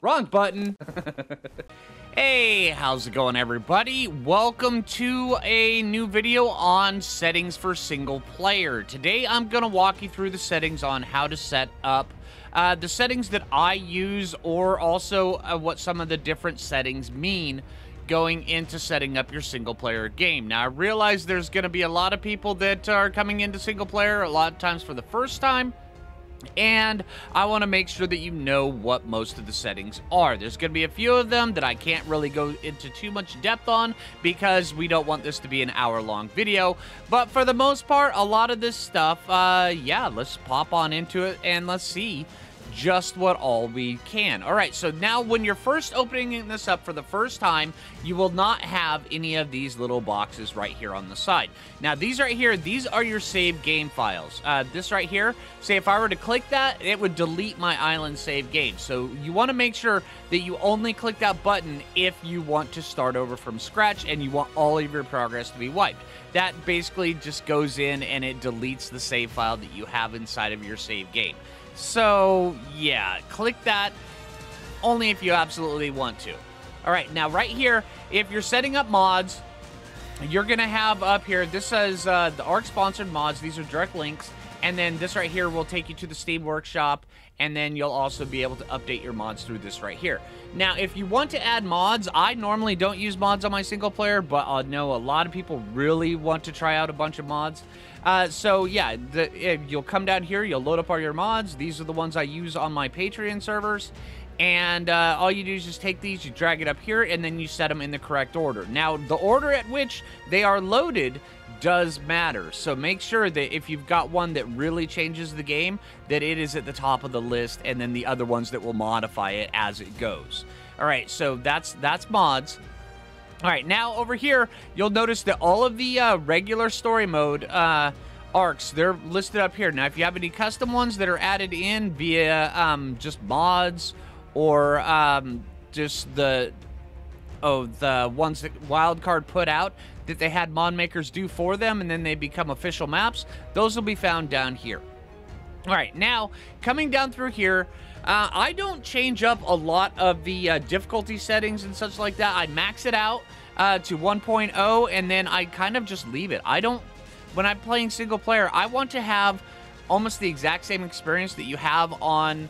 Wrong button. hey, how's it going everybody? Welcome to a new video on settings for single player. Today I'm going to walk you through the settings on how to set up uh, the settings that I use or also uh, what some of the different settings mean going into setting up your single player game. Now, I realize there's going to be a lot of people that are coming into single player a lot of times for the first time. And I want to make sure that you know what most of the settings are. There's going to be a few of them that I can't really go into too much depth on because we don't want this to be an hour long video. But for the most part, a lot of this stuff, uh, yeah, let's pop on into it and let's see just what all we can. All right, so now when you're first opening this up for the first time, you will not have any of these little boxes right here on the side. Now, these right here, these are your save game files. Uh, this right here, say if I were to click that, it would delete my island save game. So you want to make sure that you only click that button if you want to start over from scratch and you want all of your progress to be wiped. That basically just goes in and it deletes the save file that you have inside of your save game. So, yeah, click that only if you absolutely want to. All right, now right here, if you're setting up mods, you're going to have up here, this says uh, the ARK sponsored mods. These are direct links. And then this right here will take you to the Steam Workshop, and then you'll also be able to update your mods through this right here. Now, if you want to add mods, I normally don't use mods on my single player, but I know a lot of people really want to try out a bunch of mods. Uh, so yeah, the, you'll come down here, you'll load up all your mods. These are the ones I use on my Patreon servers. And uh, all you do is just take these, you drag it up here, and then you set them in the correct order. Now, the order at which they are loaded does matter. So make sure that if you've got one that really changes the game, that it is at the top of the list, and then the other ones that will modify it as it goes. All right, so that's that's mods. All right, now over here, you'll notice that all of the uh, regular story mode uh, ARKs, they're listed up here. Now, if you have any custom ones that are added in via um, just mods or um, just the oh the ones that Wildcard put out that they had mod makers do for them and then they become official maps, those will be found down here. All right, now coming down through here, uh, I don't change up a lot of the uh, difficulty settings and such like that. I max it out uh, to 1.0 and then I kind of just leave it. I don't, when I'm playing single player, I want to have almost the exact same experience that you have on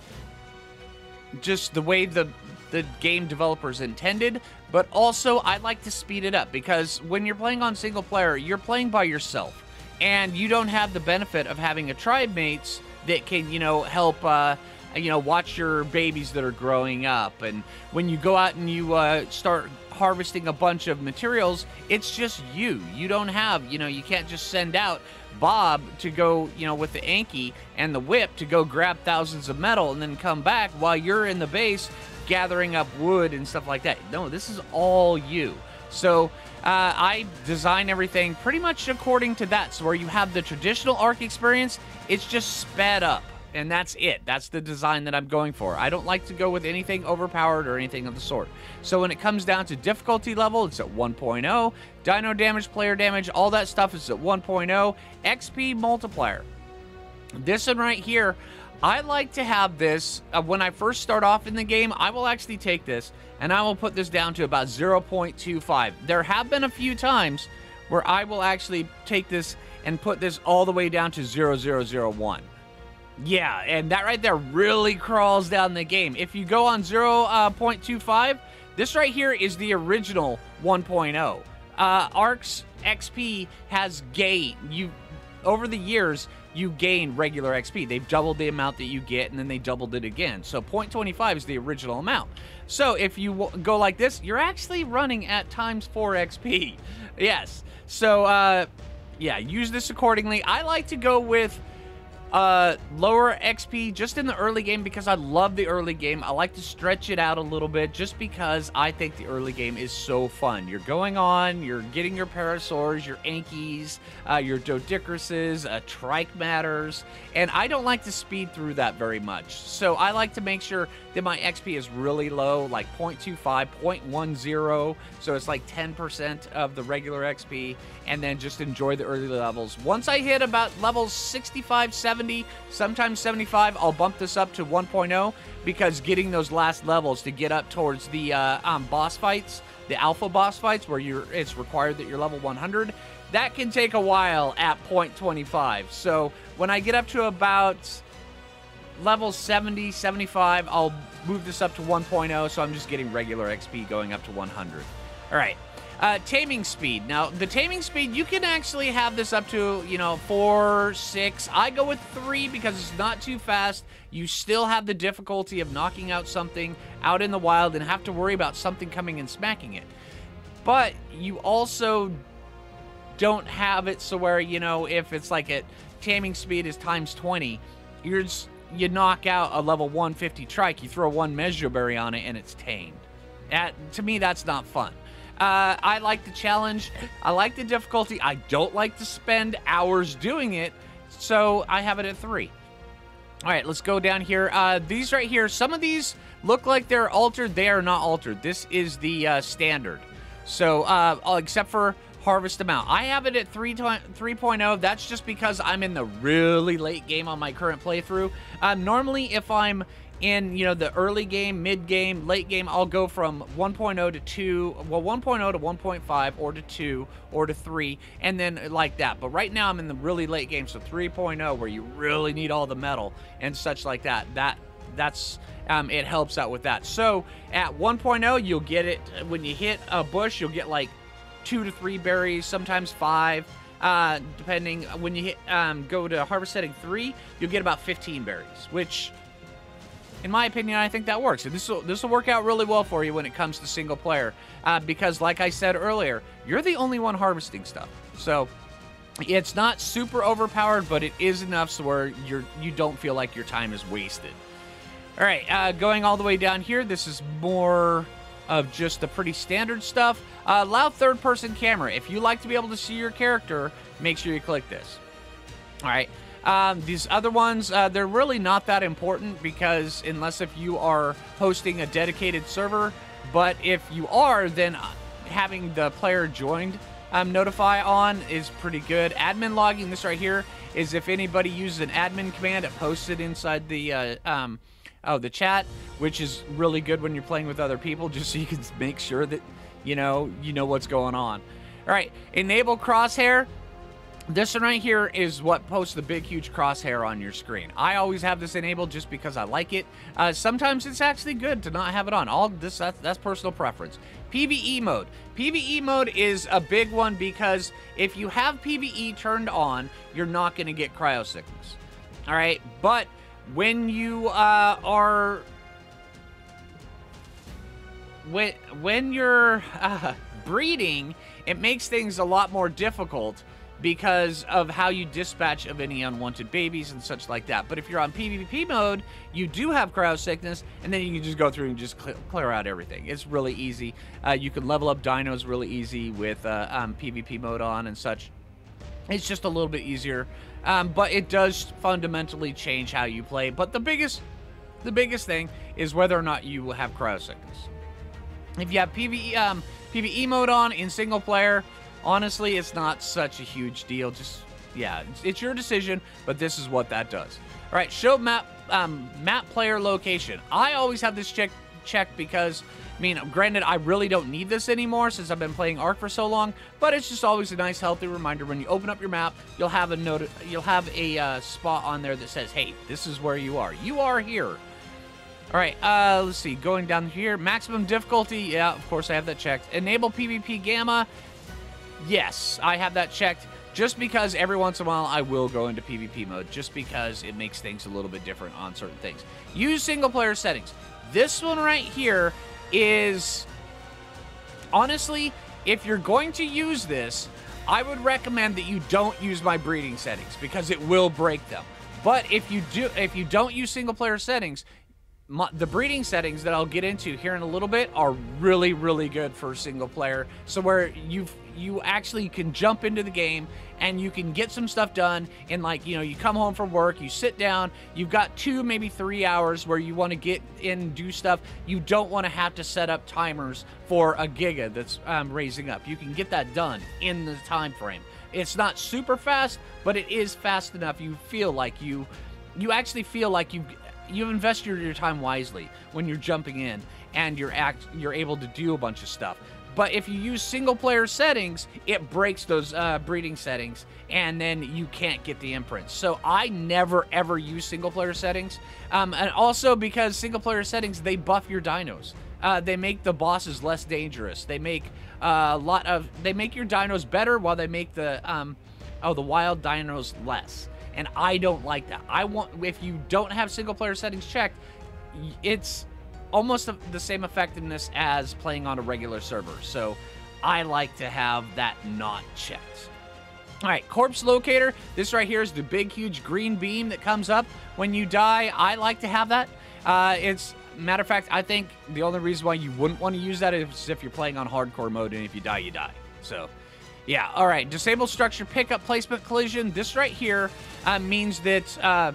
just the way the the game developers intended, but also I like to speed it up because when you're playing on single player, you're playing by yourself and you don't have the benefit of having a tribe mates that can, you know, help uh, you know, watch your babies that are growing up. And when you go out and you uh, start harvesting a bunch of materials, it's just you. You don't have, you know, you can't just send out Bob to go, you know, with the Anki and the whip to go grab thousands of metal and then come back while you're in the base gathering up wood and stuff like that. No, this is all you. So uh, I design everything pretty much according to that. So where you have the traditional ARK experience, it's just sped up and that's it. That's the design that I'm going for. I don't like to go with anything overpowered or anything of the sort. So when it comes down to difficulty level, it's at 1.0. Dino damage, player damage, all that stuff is at 1.0. XP multiplier. This one right here, I like to have this, uh, when I first start off in the game, I will actually take this and I will put this down to about 0.25. There have been a few times where I will actually take this and put this all the way down to 0001. Yeah, and that right there really crawls down the game. If you go on 0.25, uh, this right here is the original 1.0. Uh, ARK's XP has gained. You over the years, you gain regular XP. They've doubled the amount that you get, and then they doubled it again. So 0.25 is the original amount. So if you go like this, you're actually running at times 4 XP. Yes. So, uh, yeah, use this accordingly. I like to go with uh, lower XP just in the early game because I love the early game. I like to stretch it out a little bit just because I think the early game is so fun. You're going on, you're getting your Parasaurs, your Ankies, uh, your Doedicuruses, uh, Trike Matters, and I don't like to speed through that very much. So I like to make sure that my XP is really low, like 0.25, 0.10, so it's like 10% of the regular XP, and then just enjoy the early levels. Once I hit about levels 65, 70, 70, sometimes 75. I'll bump this up to 1.0 because getting those last levels to get up towards the uh, um, boss fights, the alpha boss fights, where you're it's required that you're level 100, that can take a while at 0.25. So when I get up to about level 70, 75, I'll move this up to 1.0, so I'm just getting regular XP going up to 100. All right. Uh, taming speed. Now, the taming speed, you can actually have this up to, you know, four, six. I go with three because it's not too fast. You still have the difficulty of knocking out something out in the wild and have to worry about something coming and smacking it. But you also don't have it so where, you know, if it's like at taming speed is times 20, you're you knock out a level 150 trike, you throw one Mejoberry on it, and it's tamed. At, to me, that's not fun. Uh, I like the challenge. I like the difficulty. I don't like to spend hours doing it, so I have it at three. All right, let's go down here. Uh, these right here, some of these look like they're altered. They are not altered. This is the uh, standard. So, uh, except for harvest amount. I have it at 3 That's just because I'm in the really late game on my current playthrough. Um, normally, if I'm in you know the early game, mid game, late game, I'll go from 1.0 to 2, well 1.0 to 1.5 or to 2 or to 3 and then like that. But right now I'm in the really late game, so 3.0 where you really need all the metal and such like that. That that's um, it helps out with that. So at 1.0 you'll get it when you hit a bush, you'll get like two to three berries, sometimes five. Uh, depending when you hit, um, go to harvest setting three, you'll get about 15 berries, which in my opinion, I think that works. And this will this will work out really well for you when it comes to single player, uh, because like I said earlier, you're the only one harvesting stuff. So it's not super overpowered, but it is enough so where you're you don't feel like your time is wasted. All right, uh, going all the way down here, this is more of just the pretty standard stuff. Uh, allow third-person camera. If you like to be able to see your character, make sure you click this. All right. Um, these other ones, uh, they're really not that important because unless if you are hosting a dedicated server, but if you are, then having the player joined um, notify on is pretty good. Admin logging, this right here, is if anybody uses an admin command, it posts it inside the uh, um, oh the chat, which is really good when you're playing with other people, just so you can make sure that you know you know what's going on. All right, enable crosshair. This one right here is what posts the big, huge crosshair on your screen. I always have this enabled just because I like it. Uh, sometimes it's actually good to not have it on. All this that's, that's personal preference. PVE mode. PVE mode is a big one because if you have PVE turned on, you're not going to get cryo sickness. All right, but when you uh, are when when you're uh, breeding, it makes things a lot more difficult because of how you dispatch of any unwanted babies and such like that. But if you're on PvP mode, you do have cryo sickness, and then you can just go through and just cl clear out everything. It's really easy. Uh, you can level up dinos really easy with uh, um, PvP mode on and such. It's just a little bit easier, um, but it does fundamentally change how you play. But the biggest, the biggest thing is whether or not you will have sickness. If you have PvE, um, PvE mode on in single player, honestly, it's not such a huge deal. Just, yeah, it's, it's your decision, but this is what that does. All right, show map um, map player location. I always have this check checked because, I mean, granted, I really don't need this anymore since I've been playing Ark for so long, but it's just always a nice, healthy reminder. When you open up your map, you'll have a note, you'll have a uh, spot on there that says, "Hey, this is where you are. You are here." All right, uh, let's see. Going down here, maximum difficulty. Yeah, of course I have that checked. Enable PvP Gamma. Yes, I have that checked just because every once in a while I will go into PvP mode just because it makes things a little bit different on certain things. Use single player settings. This one right here is honestly, if you're going to use this, I would recommend that you don't use my breeding settings because it will break them. But if you do if you don't use single player settings, my, the breeding settings that I'll get into here in a little bit are really, really good for single player. So where you you actually can jump into the game and you can get some stuff done And like you know you come home from work, you sit down, you've got two maybe three hours where you want to get in do stuff. You don't want to have to set up timers for a giga that's um, raising up. You can get that done in the time frame. It's not super fast, but it is fast enough. You feel like you, you actually feel like you, you invest your, your time wisely when you're jumping in and you're act, you're able to do a bunch of stuff. But if you use single player settings, it breaks those uh, breeding settings, and then you can't get the imprints. So I never ever use single player settings, um, and also because single player settings they buff your dinos. Uh, they make the bosses less dangerous. They make uh, a lot of they make your dinos better while they make the um, oh the wild dinos less. And I don't like that. I want if you don't have single player settings checked, it's almost the same effectiveness as playing on a regular server. So I like to have that not checked. All right, corpse locator. This right here is the big, huge green beam that comes up when you die. I like to have that. Uh, it's matter of fact, I think the only reason why you wouldn't want to use that is if you're playing on hardcore mode, and if you die, you die. So, yeah. All right, disable structure pickup placement collision. This right here uh, means that uh,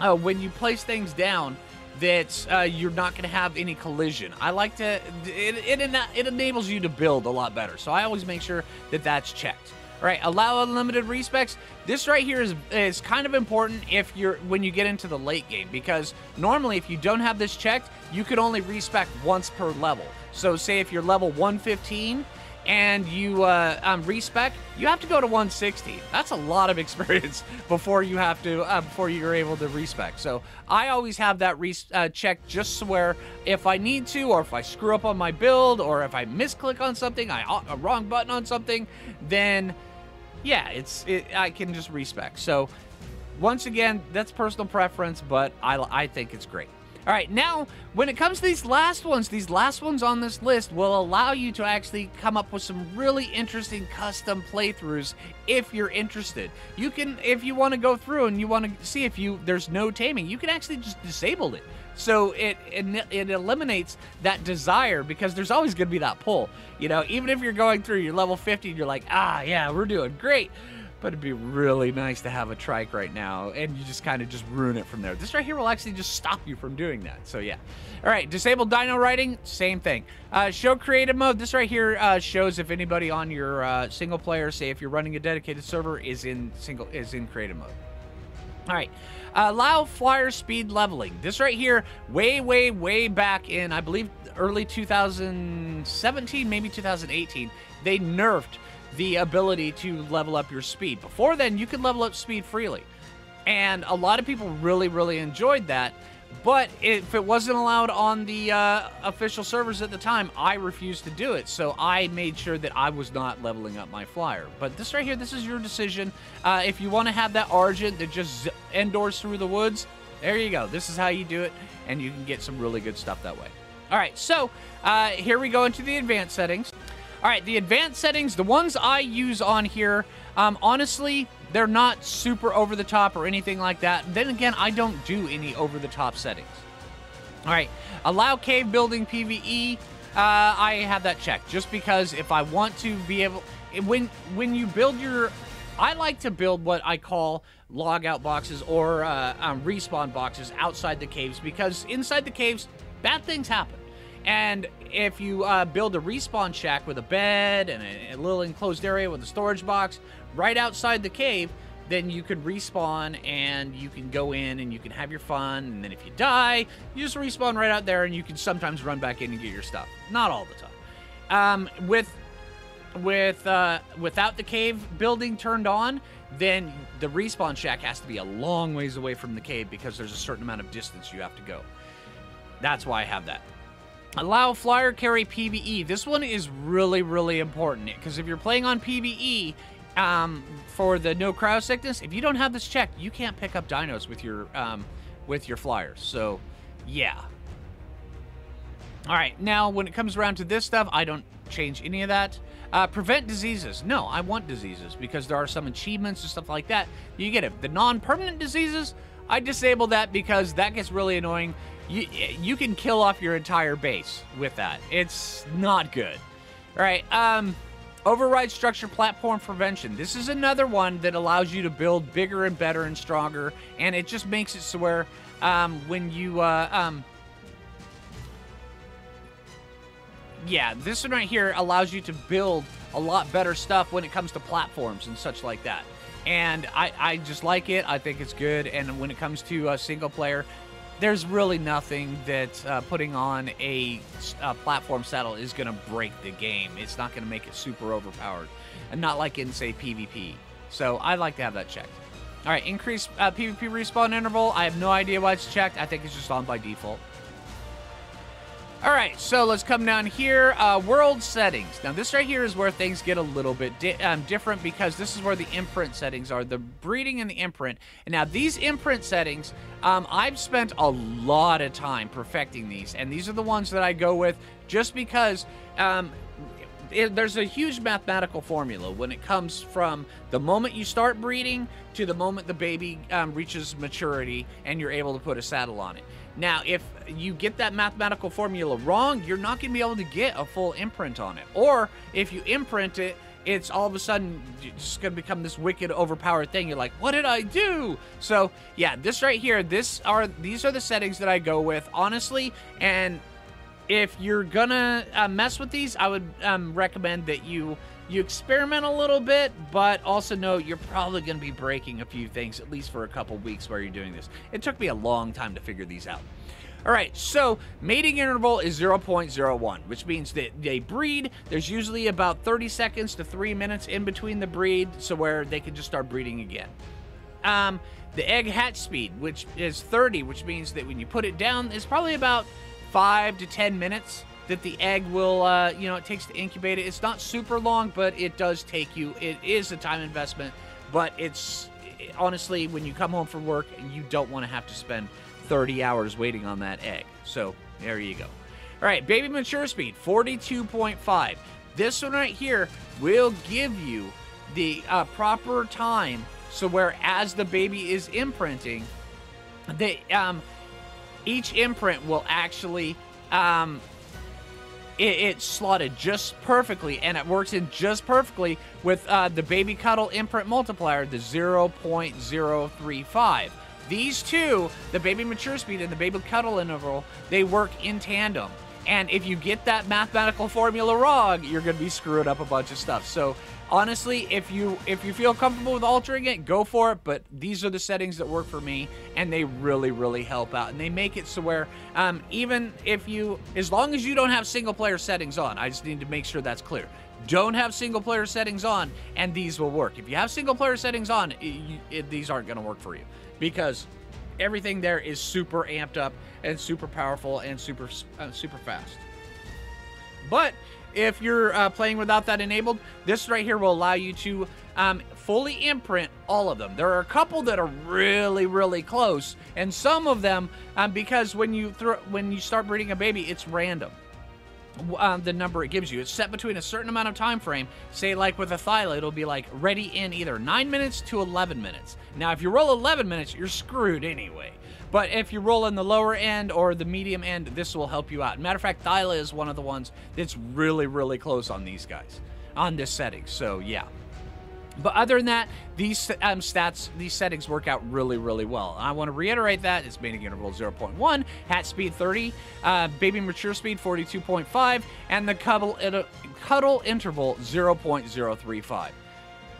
uh when you place things down, that uh, you're not going to have any collision. I like to, it, it, it enables you to build a lot better. So I always make sure that that's checked. All right, allow unlimited respecs. This right here is is kind of important if you're when you get into the late game because normally if you don't have this checked, you could only respec once per level. So say if you're level 115 and you uh, um, respec, you have to go to 160. That's a lot of experience before you have to uh, before you're able to respec. So I always have that res- uh, check just where if I need to, or if I screw up on my build, or if I misclick on something, I uh, a wrong button on something, then yeah, it's it, I can just respec. So once again, that's personal preference, but I I think it's great. All right, now, when it comes to these last ones, these last ones on this list will allow you to actually come up with some really interesting custom playthroughs if you're interested. You can, if you want to go through and you want to see if you there's no taming, you can actually just disable it. So it, it, it eliminates that desire because there's always going to be that pull. You know, even if you're going through, you're level 50 and you're like, ah, yeah, we're doing great but it'd be really nice to have a trike right now, and you just kind of just ruin it from there. This right here will actually just stop you from doing that, so yeah. All right, disable dino riding, same thing. Uh, show creative mode, this right here uh, shows if anybody on your uh, single player, say if you're running a dedicated server, is in single is in creative mode. All right, allow flyer speed leveling. This right here, way, way, way back in, I believe, early 2017, maybe 2018, they nerfed the ability to level up your speed. Before then, you could level up speed freely. And a lot of people really, really enjoyed that. But if it wasn't allowed on the uh, official servers at the time, I refused to do it. So I made sure that I was not leveling up my flyer. But this right here, this is your decision. Uh, if you want to have that Argent that just endors through the woods, there you go. This is how you do it, and you can get some really good stuff that way. All right, so uh, here we go into the advanced settings. All right, the advanced settings, the ones I use on here, um, honestly, they're not super over the top or anything like that. Then again, I don't do any over the top settings. All right, allow cave building PVE. Uh, I have that checked just because if I want to be able, when when you build your, I like to build what I call logout boxes or uh, um, respawn boxes outside the caves because inside the caves, bad things happen. And if you uh, build a respawn shack with a bed and a, a, little enclosed area with a storage box right outside the cave, then you can respawn and you can go in and you can have your fun. And then if you die, you just respawn right out there and you can sometimes run back in and get your stuff. Not all the time. Um, with with uh, without the cave building turned on, then the respawn shack has to be a long ways away from the cave because there's a certain amount of distance you have to go. That's why I have that. Allow flyer carry PvE. This one is really, really important because if you're playing on PvE um, for the no cryo sickness, if you don't have this checked, you can't pick up dinos with your um, with your flyers. So, yeah. All right, now when it comes around to this stuff, I don't change any of that. Uh, prevent diseases. No, I want diseases because there are some achievements and stuff like that. You get it. The non-permanent diseases, I disable that because that gets really annoying you, you can kill off your entire base with that. It's not good. All right, um, override structure platform prevention. This is another one that allows you to build bigger and better and stronger, and it just makes it so where um, when you, uh, um, yeah, this one right here allows you to build a lot better stuff when it comes to platforms and such like that. And I, I just like it. I think it's good. And when it comes to a single player, there's really nothing that uh, putting on a, platform saddle is going to break the game. It's not going to make it super overpowered. And not like in, say, PvP. So I'd like to have that checked. All right, increase uh, PvP respawn interval. I have no idea why it's checked. I think it's just on by default. All right, so let's come down here. Uh, world settings. Now, this right here is where things get a little bit di um, different because this is where the imprint settings are, the breeding and the imprint. And now, these imprint settings, um, I've spent a lot of time perfecting these, and these are the ones that I go with just because um, it, there's a huge mathematical formula when it comes from the moment you start breeding to the moment the baby um, reaches maturity and you're able to put a saddle on it. Now, if you get that mathematical formula wrong, you're not going to be able to get a full imprint on it. Or if you imprint it, it's all of a sudden just going to become this wicked overpowered thing. You're like, what did I do? So yeah, this right here, this are these are the settings that I go with, honestly. And if you're gonna uh, mess with these, I would um, recommend that you you experiment a little bit, but also know you're probably going to be breaking a few things, at least for a couple weeks while you're doing this. It took me a long time to figure these out. All right, so mating interval is 0.01, which means that they breed. There's usually about 30 seconds to three minutes in between the breed, so where they can just start breeding again. Um, the egg hatch speed, which is 30, which means that when you put it down, it's probably about five to 10 minutes that the egg will, uh, you know, it takes to incubate it. It's not super long, but it does take you, it is a time investment, but it's honestly, when you come home from work, you don't want to have to spend 30 hours waiting on that egg. So there you go. All right, baby mature speed, 42.5. This one right here will give you the uh, proper time so where as the baby is imprinting, the um, each imprint will actually um, it, it's slotted just perfectly and it works in just perfectly with uh, the baby cuddle imprint multiplier the 0.035 these two the baby mature speed and the baby cuddle interval they work in tandem and if you get that mathematical formula wrong you're going to be screwing up a bunch of stuff so honestly, if you if you feel comfortable with altering it, go for it. But these are the settings that work for me, and they really really help out. And they make it so where um, even if you, as long as you don't have single player settings on, I just need to make sure that's clear. Don't have single player settings on, and these will work. If you have single player settings on, it, these aren't going to work for you because everything there is super amped up and super powerful and super uh, super fast. But if you're uh, playing without that enabled, this right here will allow you to um, fully imprint all of them. There are a couple that are really, really close, and some of them, um, because when you throw, when you start breeding a baby, it's random. Um, the number it gives you. It's set between a certain amount of time frame. Say, like with a thyla, it'll be like ready in either 9 minutes to 11 minutes. Now, if you roll 11 minutes, you're screwed anyway. But if you roll in the lower end or the medium end, this will help you out. Matter of fact, Thyla is one of the ones that's really, really close on these guys, on this setting. So, yeah. But other than that, these um, stats, these settings work out really, really well. I want to reiterate that. It's mating interval 0.1, hat speed 30, uh, baby mature speed 42.5, and the cuddle, cuddle interval 0.035.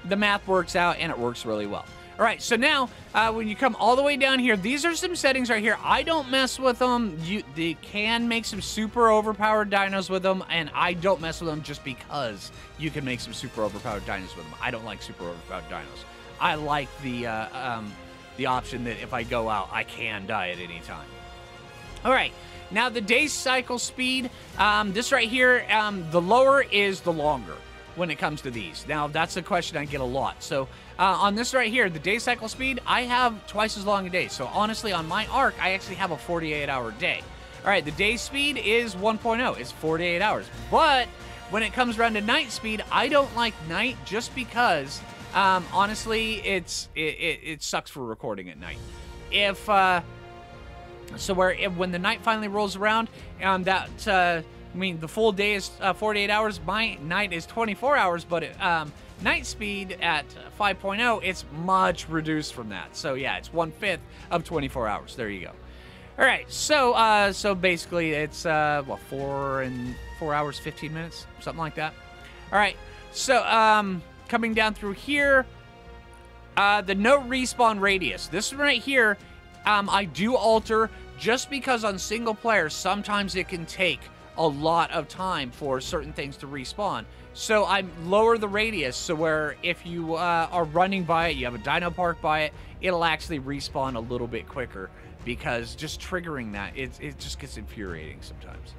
The math works out, and it works really well. All right, so now uh, when you come all the way down here, these are some settings right here. I don't mess with them. You, they can make some super overpowered dinos with them, and I don't mess with them just because you can make some super overpowered dinos with them. I don't like super overpowered dinos. I like the uh, um, the option that if I go out, I can die at any time. All right, now the day cycle speed. Um, this right here, um, the lower is the longer when it comes to these. Now, that's a question I get a lot. So, uh, on this right here, the day cycle speed, I have twice as long a day. So, honestly, on my Ark, I actually have a 48 hour day. All right, the day speed is 1.0, it's 48 hours. But when it comes around to night speed, I don't like night just because, um, honestly, it's it, it, it, sucks for recording at night. If, uh, so where if, when the night finally rolls around, um, that, uh, I mean, the full day is uh, 48 hours. My night is 24 hours, but it, um, night speed at 5.0, it's much reduced from that. So yeah, it's one fifth of 24 hours. There you go. All right, so uh, so basically it's uh, what four and four hours, 15 minutes, something like that. All right, So, um, coming down through here, uh, the no respawn radius. This one right here, um, I do alter just because on single player, sometimes it can take a lot of time for certain things to respawn. So I lower the radius so where if you uh, are running by it, you have a dino park by it, it'll actually respawn a little bit quicker because just triggering that, it, it just gets infuriating sometimes.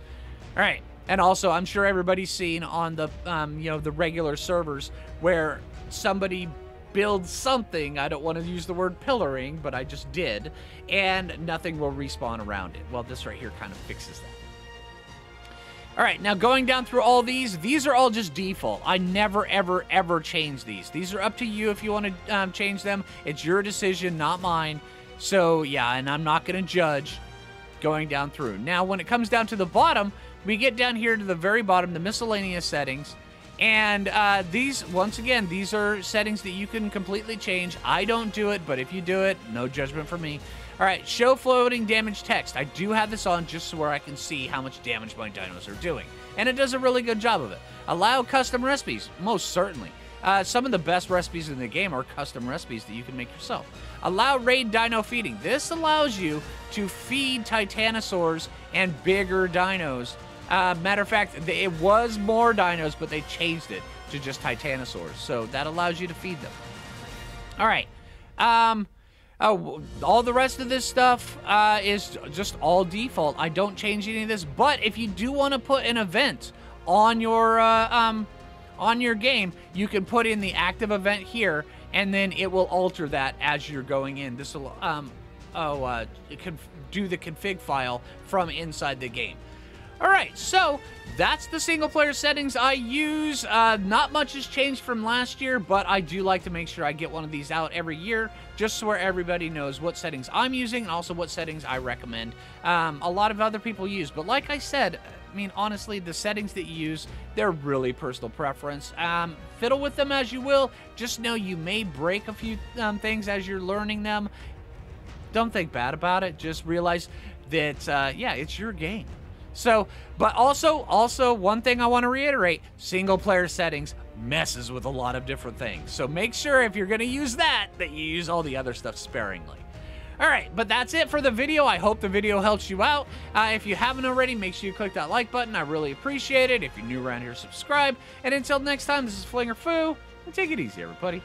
All right. And also, I'm sure everybody's seen on the, um, you know, the regular servers where somebody builds something. I don't want to use the word pillaring, but I just did. And nothing will respawn around it. Well, this right here kind of fixes that. All right, now going down through all these, these are all just default. I never, ever, ever change these. These are up to you if you want to um, change them. It's your decision, not mine. So, yeah, and I'm not going to judge going down through. Now, when it comes down to the bottom, we get down here to the very bottom, the miscellaneous settings. And uh, these, once again, these are settings that you can completely change. I don't do it, but if you do it, no judgment from me. All right, show floating damage text. I do have this on just so where I can see how much damage my dinos are doing. And it does a really good job of it. Allow custom recipes, most certainly. Uh, some of the best recipes in the game are custom recipes that you can make yourself. Allow raid dino feeding. This allows you to feed titanosaurs and bigger dinos. Uh, matter of fact, it was more dinos, but they changed it to just titanosaurs. So that allows you to feed them. All right. Um, Oh, all the rest of this stuff uh, is just all default. I don't change any of this. But if you do want to put an event on your uh, um, on your game, you can put in the active event here, and then it will alter that as you're going in. This will um, oh, uh, do the config file from inside the game. All right, so that's the single player settings I use. Uh, not much has changed from last year, but I do like to make sure I get one of these out every year, just so where everybody knows what settings I'm using and also what settings I recommend. Um, a lot of other people use, but like I said, I mean, honestly, the settings that you use, they're really personal preference. Um, fiddle with them as you will. Just know you may break a few um, things as you're learning them. Don't think bad about it. Just realize that, uh, yeah, it's your game. So, but also, also one thing I want to reiterate, single player settings messes with a lot of different things. So make sure if you're going to use that, that you use all the other stuff sparingly. All right, but that's it for the video. I hope the video helps you out. Uh, if you haven't already, make sure you click that like button. I really appreciate it. If you're new around here, subscribe. And until next time, this is Phlinger Phoo, and take it easy, everybody.